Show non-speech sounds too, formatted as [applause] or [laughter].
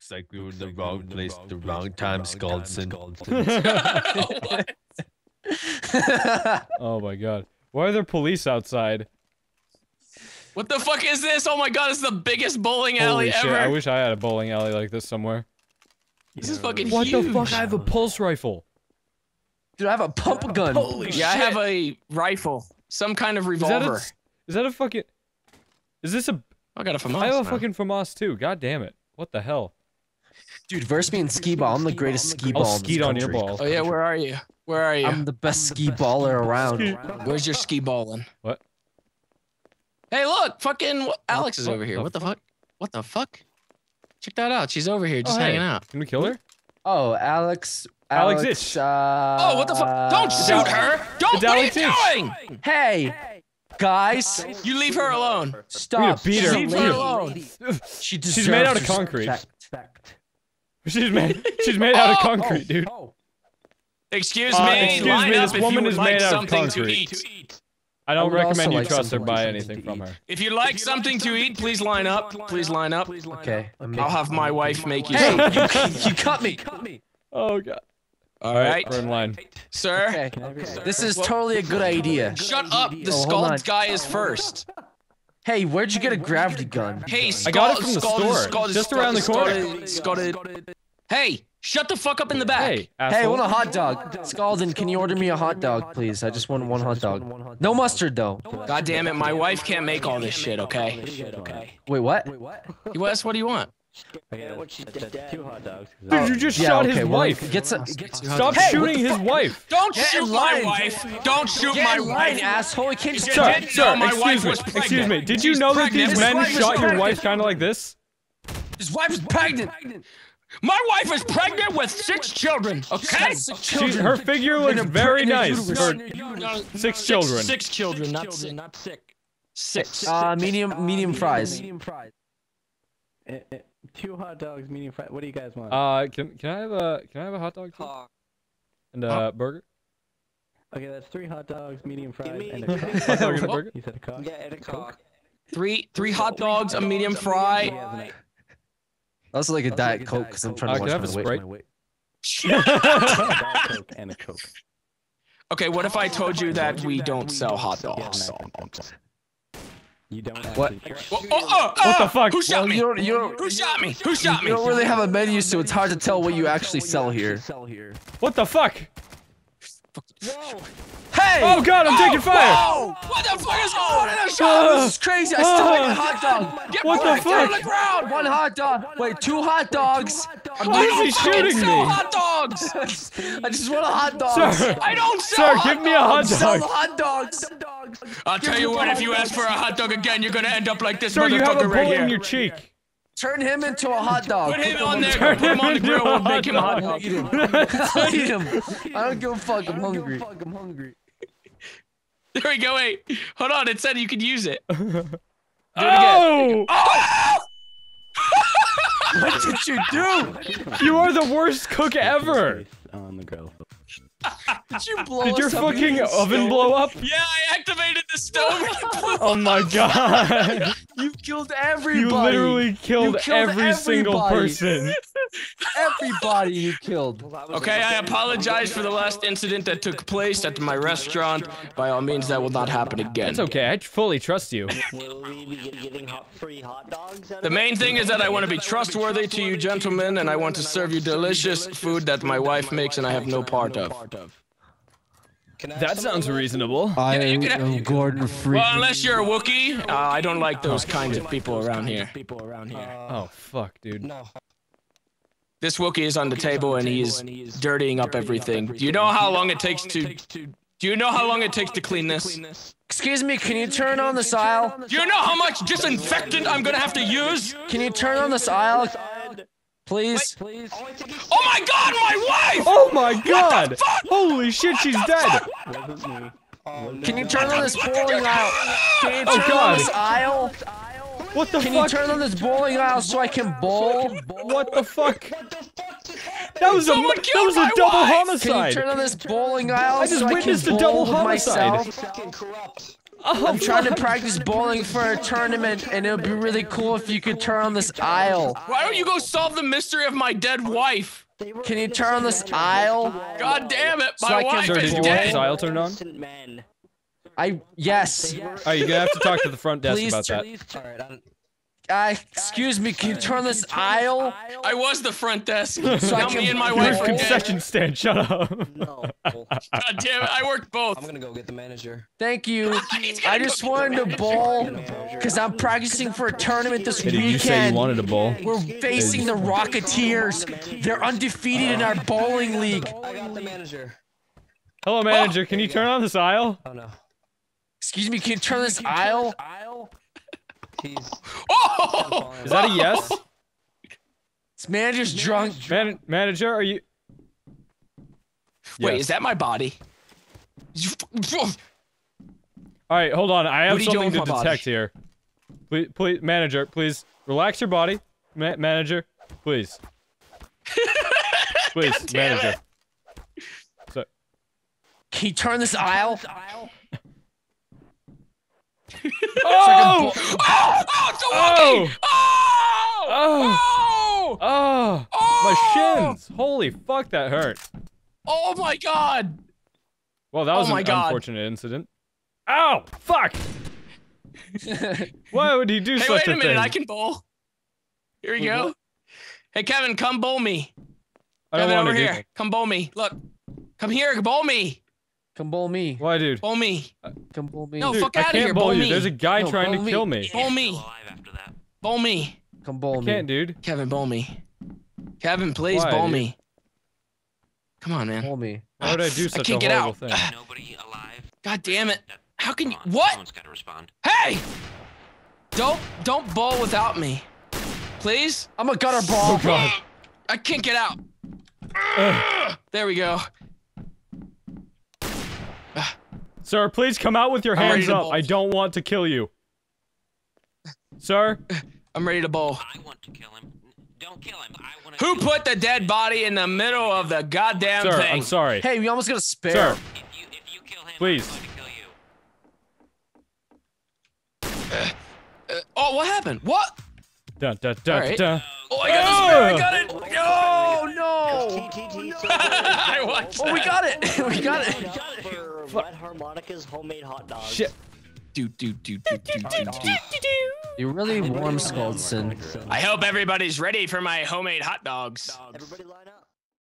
Looks like we were in the wrong place, the wrong time, Scaldson. [laughs] [laughs] Oh my god. Why are there police outside? What the fuck is this? Oh my god, it's the biggest bowling alley Holy shit, ever. I wish I had a bowling alley like this somewhere. this is fucking What huge. the fuck? I have a pulse rifle. Dude, I have a pump gun. Holy yeah, I have a rifle, some kind of Is that, a, revolver. is that a fucking... Is this a... I got a FAMAS. I have a now. fucking FAMAS too. God damn it. What the hell? Dude, verse me in skee ball. I'm the greatest ski I'll ball. in this skeet on your country. ball. Oh yeah, where are you? Where are you? I'm the best skee baller around. Where's your skee balling? What? Hey, look, fucking Alex is over here. What the fuck? What the fuck? Check that out. She's over here, just Oh, hey. hanging out. Can we kill her? Oh, Alex. Alex Alex. Itch. Uh, Oh, what the fuck? Don't shoot her! Don't! it's What are you Alex Itch. doing? Hey, guys, You leave her alone. stop. beat her. She's Leave her alone. She She's made out of concrete. respect. She's made she's made out of Oh, concrete, dude. Excuse Uh, me. excuse line me, this woman would is like made out of something to concrete. eat. I don't I recommend you like trust her something buy anything from her. If you like something to eat, please line up. Please line up. Okay. I'm I'll have my wife make you Hey, something. you, [laughs] you cut me. Cut me. Oh god. All right, We're in line. sir. Okay. This is totally a good idea. Shut up. The Oh, hold scald guy is first. Hey, where'd you get a gravity gun? Hey, I got it from the Scald- store, Scald- just Scald- around the corner. Scald- Scald- Hey, shut the fuck up in the back. Hey, Hey, I want a hot dog. Scaldon, can you order me a hot dog, please? I just want one hot dog. No mustard, though. God damn it, my wife can't make all this shit, okay? Wait, what? Wes, what do you want? Two hot dogs. Dude, you just Yeah, shot okay, his well, wife. Get some. Stop Hey, shooting his wife. Don't Get shoot my line. wife! Don't shoot Get my line, wife! asshole. You can't just Sir, didn't sir, my excuse wife me, was excuse me. Did you She's know that these His men shot your pregnant. wife kind of like this? His wife is pregnant. My wife is pregnant with six children, okay? She, her figure looks very nice for six children. Six children, not six. not sick. Six. Uh, medium, medium fries. Medium eh, Two hot dogs, medium fry. What do you guys want? Uh, can can I have a can I have a hot dog too? and a burger? okay, that's three hot dogs, medium fries, me- and a [laughs] coke. And a burger. You said a coke? Yeah, and a cock. Three, three hot dogs, a medium He fry. has an- Also like a diet coke because I'm trying to can watch I have a my weight. Sprite? my weight. [laughs] [laughs] Diet Coke and a coke. Okay, what if I told you that we don't sell hot dogs? You don't What? actually- Oh, oh, oh, What the oh, fuck? Who shot Well, me? you don't, you don't, Who shot me? Who shot me? you don't really have a menu, so it's hard to tell what you actually sell here. What the fuck? Hey! Oh god, I'm oh, taking fire! Whoa! What the fuck is going on in the shop? Oh, this is crazy. I still like a Ah. hot dog. Get What the back down fuck? on the ground! One hot dog. Wait, two hot dogs. Why is he shooting Sell me? hot dogs! I just want a hot dog. Sir, I don't sell sir, hot give me a hot dog. Sell the dog. hot dogs. I'll tell you what, if you ask for a hot dog again, you're gonna end up like this Sir, you have a motherfucker right bullet here. in your cheek. Turn him into a hot dog. Put him Put on there, Turn put him on the grill, into we'll make him a hot hot dog. Eat him. Eat him. [laughs] I don't give a fuck. I'm hungry. I'm hungry. There we go, wait. Hold on, it said you could use it. Oh! [laughs] What did you do? You are the worst cook ever. On the grill. [laughs] Did you blow Did your fucking oven blow up? Yeah, I activated the stove. [laughs] Oh my god. You killed everybody. You literally killed, killed every single person. Everybody you killed. Okay, I apologize for the last incident that took place at my restaurant. By all means, that will not happen again. It's okay, I fully trust you. Will we be getting free hot dogs? The main thing is that I want to be trustworthy to you gentlemen, and I want to serve you delicious food that my wife makes and I have no part of. Can I have That sounds reasonable. I you can- am Gordon Freeman. Well, unless you're a Wookiee, uh, I don't like those kinds of people around here. People around here. Oh fuck, dude. No. This Wookiee is on the table and he's dirtying up everything. Do you know how long it takes to? Do you know how long it takes to clean this? Excuse me, can you turn on this aisle? Do you know how much disinfectant I'm gonna have to use? Can you turn on this aisle, please? Please. Oh my God, my wife! Oh my god! Holy shit, she's dead! Wasn't. Can you turn on this bowling aisle? Can you Oh, turn on God. this aisle? What the Can you turn on this bowling aisle so I can bowl? What the fuck? That was a that was a double wife! Can you homicide. turn on this bowling aisle I just so I can witnessed a bowl double homicide. myself? Oh, I'm trying to practice bowling for a tournament, and it would be really cool if you could turn on this aisle. Why don't you go solve the mystery of my dead wife? Can you turn on this aisle? God damn it, So my I can- wife Sir, is did you want dead. this aisle turned on? Innocent men. I yes. Alright, you're gonna have to talk to the front desk Please about turn- that. Alright, I'm Uh, excuse me, can you turn this aisle? I was the front desk. I now can- me and my You're wife Your are dead. concession stand, shut up. no. God damn it, I worked both. I'm gonna go get the manager. Thank you. He's gonna I go just get wanted to manager. bowl the manager. because I'm practicing for a tournament this Hey, did you say you weekend. wanted a bowl? We're facing the Rocketeers. They're undefeated in our bowling league. I got the manager. Hello, manager. Can you turn on this aisle? Oh no. Excuse me, can you turn this aisle? He's Oh! Is that a yes? [laughs] This manager's drunk. Man- manager, are you? Wait, Yes. is that my body? All right, hold on. I have What are you doing something to with my body? detect here. Please, please, manager, please relax your body. Ma- manager, please. [laughs] please, manager. So, Can you turn this aisle? Oh! Oh! Oh! It's a! Oh! Oh! oh! oh! Oh! Oh! My Oh! shins! Holy fuck, that hurt. Oh my god! Well, that Oh was my an God. unfortunate incident. Ow! Fuck! [laughs] Why would he do Hey, such wait a minute, thing? I can bowl. Here we go. Hey, Kevin, come bowl me. I Kevin, over here. Come bowl me. Look. Come here, bowl me. Come bowl me. Why, dude? Bowl me. Uh, come bowl me. No, Dude, fuck I outta can't here, bowl bowl you. me. There's a guy No, trying to me. kill me. Bowl me. Bowl me. Come bowl I me. can't, dude. Kevin, bowl me. Kevin, please Why, bowl dude? me. Come on, man. Bowl me. Why would I do I such can't a get horrible out. thing? Nobody alive. God damn it. How can you? What? Someone's got to respond. Hey! Don't don't bowl without me. Please? I'm a gutter ball. Oh god. I can't get out. Ugh. There we go. Sir, please come out with your I'm hands up. bolt. I don't want to kill you. Sir? I'm ready to bowl. I want to kill him. Don't kill him. I want to. Who put the dead body in the middle of the goddamn Sir, thing? I'm sorry. Hey, we almost got a spare. Sir, If you if you kill him, Please. I'm going to kill you. Uh, oh, what happened? What? dun, dun, dun, Alright. dun. Oh, I got the spare. I Oh! got it. Oh no! I watched Oh, we that. got it. we got it. For Wet Harmonica's homemade hot dogs. Shit. Do, do, do, do, do, do, do. You're really warm, Skuldson. I hope everybody's ready for my homemade hot dogs. Everybody line up.